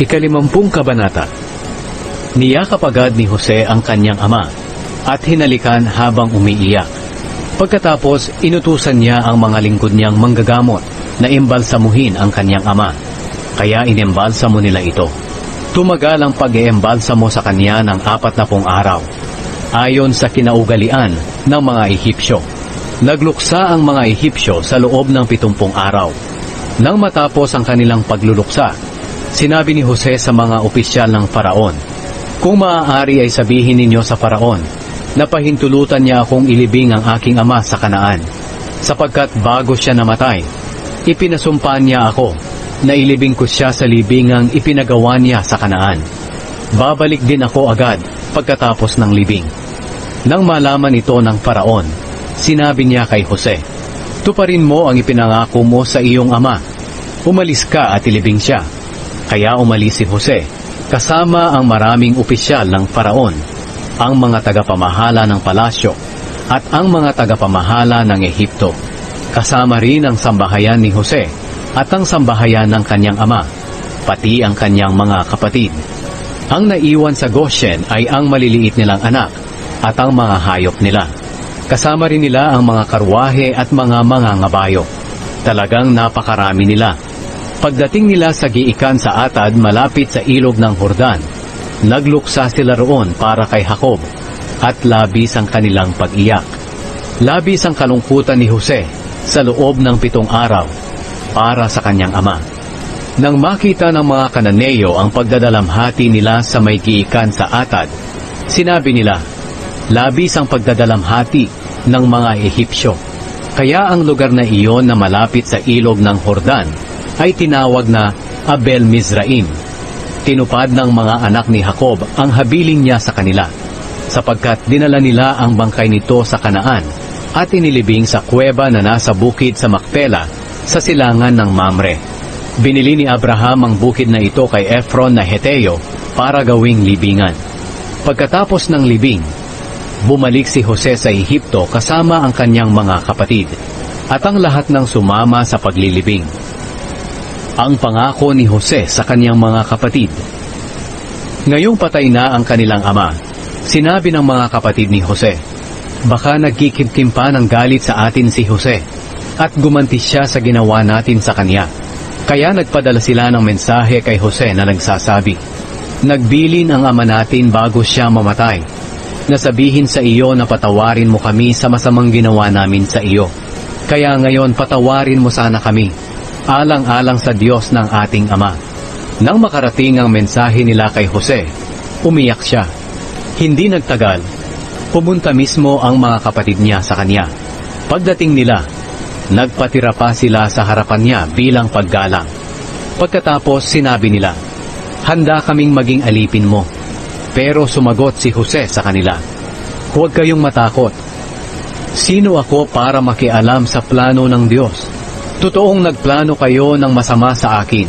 Ikalimampung kabanata Niyakap agad ni Jose ang kanyang ama at hinalikan habang umiiyak. Pagkatapos, inutusan niya ang mga lingkod niyang manggagamot na imbalsamuhin ang kanyang ama. Kaya inembalsamo nila ito. Tumagal ang pag-eembalsamo sa kanya ng apat na pong araw. Ayon sa kinaugalian ng mga Ehipsyo. Nagluksa ang mga Ehipsyo sa loob ng pitumpong araw. Nang matapos ang kanilang pagluluksa, sinabi ni Jose sa mga opisyal ng Faraon, Kung maaari ay sabihin ninyo sa Faraon, na pahintulutan niya akong ilibing ang aking ama sa kanaan, sapagkat bago siya namatay, ipinasumpa niya ako na ilibing ko siya sa libingang ipinagawa niya sa kanaan. Babalik din ako agad pagkatapos ng libing. Nang malaman ito ng Faraon, sinabi niya kay Jose, Tuparin mo ang ipinangako mo sa iyong ama. Umalis ka at ilibing siya. Kaya umalis si Jose, kasama ang maraming opisyal ng Faraon, ang mga tagapamahala ng palasyo, at ang mga tagapamahala ng Ehipto. Kasama rin ang sambahayan ni Jose at ang sambahayan ng kanyang ama, pati ang kanyang mga kapatid. Ang naiwan sa Goshen ay ang maliliit nilang anak at ang mga hayop nila. Kasama rin nila ang mga karwahe at mga mga ngabayo. Talagang napakarami nila. Pagdating nila sa giikan sa Atad malapit sa ilog ng Hordan, nagluksa sila roon para kay Jacob at labis ang kanilang pag-iyak. Labis ang kalungkutan ni Jose sa loob ng pitong araw para sa kanyang ama. Nang makita ng mga Kananeo ang pagdadalamhati nila sa may giikan sa Atad, sinabi nila, labis ang pagdadalamhati ng mga Ehipsyo. Kaya ang lugar na iyon na malapit sa ilog ng Hordan ay tinawag na Abel Mizraim. Tinupad ng mga anak ni Jacob ang habiling niya sa kanila, sapagkat dinala nila ang bangkay nito sa Kanaan at inilibing sa kuweba na nasa bukid sa Makpela sa silangan ng Mamre. Binili ni Abraham ang bukid na ito kay Ephron na Heteo para gawing libingan. Pagkatapos ng libing, bumalik si Jose sa Ehipto kasama ang kanyang mga kapatid at ang lahat ng sumama sa paglilibing. Ang pangako ni Jose sa kanyang mga kapatid. Ngayong patay na ang kanilang ama, sinabi ng mga kapatid ni Jose, Baka nagkikimkim pa ng galit sa atin si Jose at gumanti siya sa ginawa natin sa kanya. Kaya nagpadala sila ng mensahe kay Jose na nagsasabi, Nagbilin ang ama natin bago siya mamatay. Nasabihin sa iyo na patawarin mo kami sa masamang ginawa namin sa iyo. Kaya ngayon patawarin mo sana kami, alang-alang sa Diyos ng ating Ama. Nang makarating ang mensahe nila kay Jose, umiyak siya. Hindi nagtagal, pumunta mismo ang mga kapatid niya sa kanya. Pagdating nila, nagpatira pa sila sa harapan niya bilang paggalang. Pagkatapos sinabi nila, Handa kaming maging alipin mo. Pero sumagot si Jose sa kanila, Huwag kayong matakot. Sino ako para makialam sa plano ng Diyos? Totoong nagplano kayo ng masama sa akin.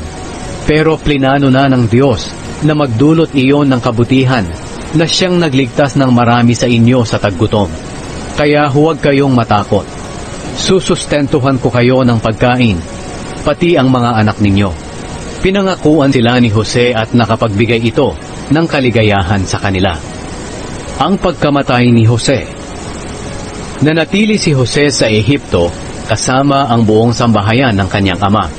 Pero plinano na ng Diyos na magdulot iyon ng kabutihan na siyang nagligtas ng marami sa inyo sa taggutom. Kaya huwag kayong matakot. Susustentuhan ko kayo ng pagkain, pati ang mga anak ninyo. Pinangakuan sila ni Jose at nakapagbigay ito ng kaligayahan sa kanila. Ang pagkamatay ni Jose Nanatili si Jose sa Ehipto kasama ang buong sambahayan ng kanyang ama.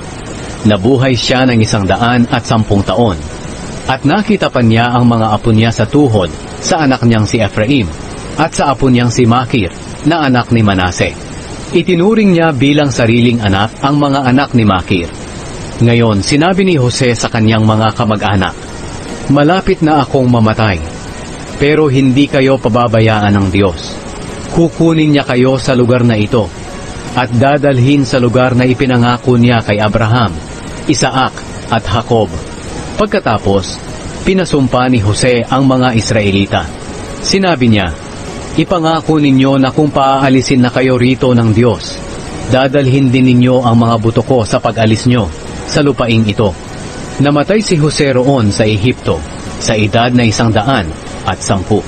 Nabuhay siya ng isang daan at sampung taon. At nakita pa niya ang mga apo niya sa tuhod sa anak niyang si Ephraim at sa apo niyang si Makir na anak ni Manase. Itinuring niya bilang sariling anak ang mga anak ni Makir. Ngayon, sinabi ni Jose sa kanyang mga kamag-anak, Malapit na akong mamatay, pero hindi kayo pababayaan ng Diyos. Kukunin niya kayo sa lugar na ito at dadalhin sa lugar na ipinangako niya kay Abraham, Isaac at Jacob. Pagkatapos, pinasumpa ni Jose ang mga Israelita. Sinabi niya, Ipangako ninyo na kung paaalisin na kayo rito ng Diyos, dadalhin din ninyo ang mga buto ko sa pag-alis nyo sa lupaing ito. Namatay si Jose roon sa Ehipto sa edad na isang daan at sampu.